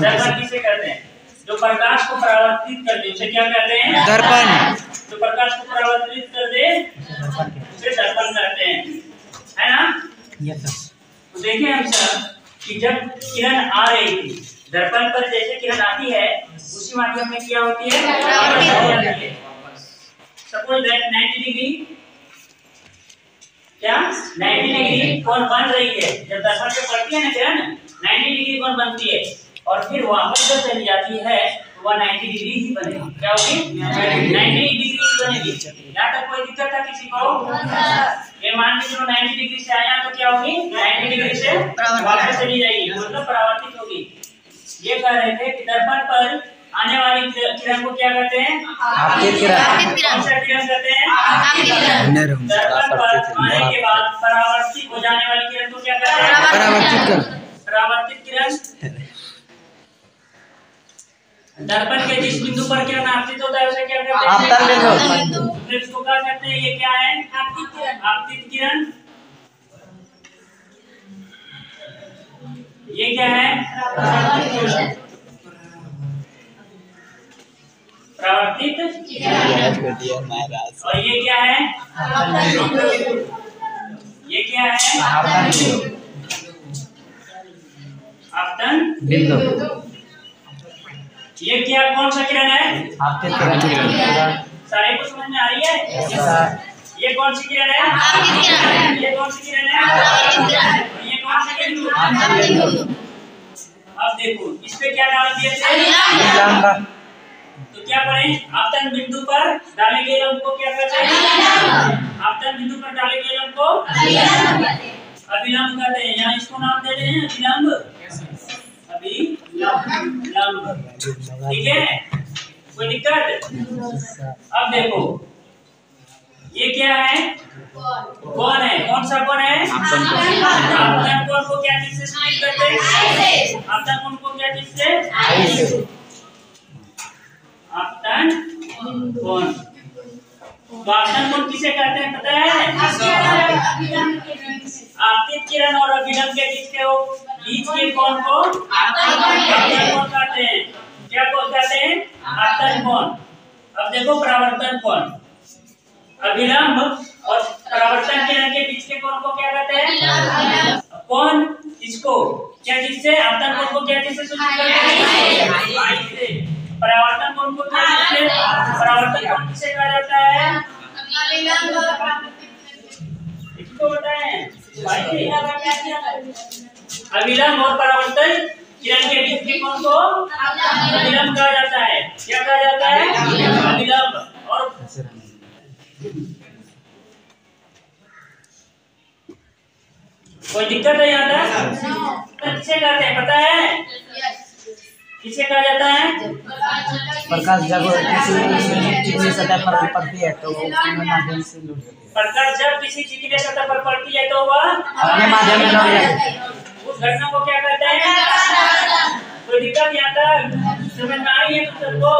दर्पण किसे कहते हैं? जो प्रकाश को परावर्तित कर दे उसे क्या कहते हैं? दर्पण। जो प्रकाश को परावर्तित कर दे उसे दर्पण कहते हैं। है ना? तो देखें हम सर कि जब किरण आ रही थी दर्पण पर जैसे किरण आती है उसी माध्यम में क्या होती है? सपोज़ दैट 90 डिग्री क्या? 90 डिग्री कोण बन रही है? जब दर्पण पे पड़ती है ना किरण 90 डिग्री कोण बनती है? और फिर वापस जब चली जाती है तो वह 90 डिग्री ही बनेगी। क्या होगी? 90 डिग्री ही बनेगी। यहाँ तक कोई दिक्कत है किसी को? ये मान लीजिए 90 डिग्री से आया तो क्या होगी? 90 डिग्री से वापस चली जाएगी मतलब परावर्तित होगी। ये कह रहे थे कि दर्पण पर आने वाली किरण को क्या कहते हैं? आपतित किरण। कौन सा किरण कहते हैं? दर्पण पर आने के बाद परावर्तित हो जाने वाली किरण को क्या कहते हैं? परावर्तित। किरण परावर्तित किरण दर्पण के जिस बिंदु पर किरण आपतित होता है उसे क्या कहते हैं? आपतन बिंदु। फिर इसको क्या कहते हैं ये क्या है? आपतित किरण। आपतित किरण ये क्या है? परावर्तित और ये क्या है? ये क्या है? आपतन। बिंदु। ये क्या कौन सा किरण है? आपतित किरण सारे को समझ में आ रही है? ये कौन सी किरण है? ये कौन सी किरण है? ये कौन सी किरण अब देखो इस पे क्या डाल दिए थे? तो क्या करें? आपतन बिंदु पर डाले गए लंब को क्या कहते हैं? आपतन बिंदु पर डाले गए लंब को अभिलंब। कहते हैं। यहाँ इसको नाम दे रहे हैं अभिलंब। अभिलंब ठीक है? कोई दिक्कत? अब देखो। ये क्या है? कौन है? कौन सा कौन है? आपतन कोण को क्या चीज़ से करते हैं? आपतन कोण को क्या चीज़ से? आपतन कोण तो आपतन कोण किसे कहते हैं? पता है? आपतित किरण और अभिलंब के बीच के वो बीच के कोण को? आपतन कहते हैं? क्या कोण कहते हैं? आपतन कोण अब देखो परावर्तन कोण अभिलंब और परावर्तन किरण के बीच के कोण को क्या कहते हैं? कौन? इसको क्या चीज़ से आपतन कोण को क्या चीज़ से सूचित करते हैं? परावर्तन कोण को क्या चीज़ से। परावर्तन कोण किसे कहा जाता है? इसको बताएँ? भाई अभिलंब और परावर्तन किरण के बीच के अभिलंब कहा जाता है। क्या कहा जाता है? अभिलंब और कोई दिक्कत है यहाँ तक किसे कहते हैं पता है? किसे कहा जाता है? प्रकाश जब किसी सतह पर पड़ती है तो अपने माध्यम से प्रकाश जब किसी चिकने सतह पर पड़ती है तो वह अपने माध्यम में लुट जाती है। उस घटना को क्या कहते हैं? कोई दिक्कत यहाँ तक समझ में आई है तुम सबको?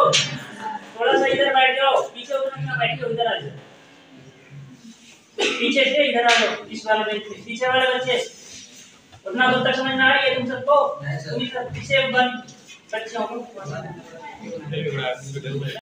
थोड़ा सा इधर बैठ जाओ। पीछे उधर ना बैठो इधर आ जाओ। पीछे से इधर आ जाओ इस वाले बेंच पे पीछे वाले बच्चे उतना दूर तक समझ में आ रही है तुम सबको? तुम इधर पीछे बन बच्चों को